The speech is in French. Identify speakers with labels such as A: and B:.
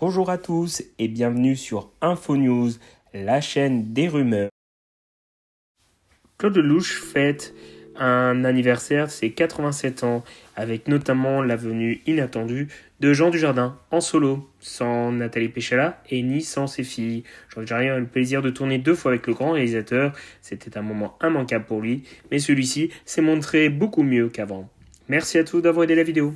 A: Bonjour à tous et bienvenue sur Infonews, la chaîne des rumeurs. Claude Lelouch fête un anniversaire de ses 87 ans, avec notamment la venue inattendue de Jean Dujardin en solo, sans Nathalie Péchala et ni sans ses filles. Jean Dujardin a eu le plaisir de tourner deux fois avec le grand réalisateur, c'était un moment immanquable pour lui, mais celui-ci s'est montré beaucoup mieux qu'avant. Merci à tous d'avoir aidé la vidéo.